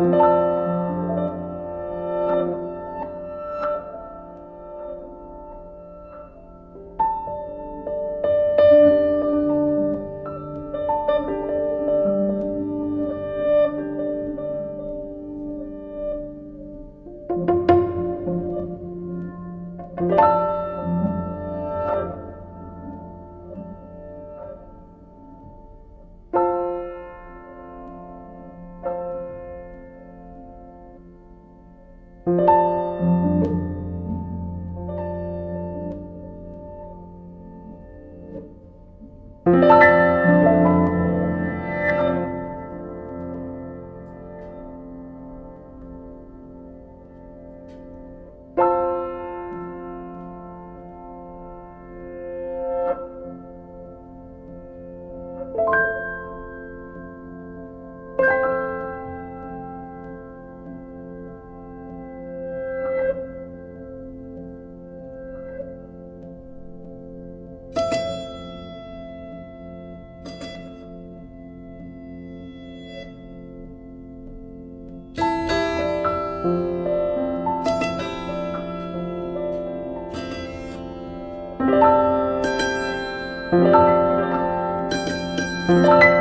you Thank you.